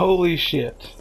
Holy shit.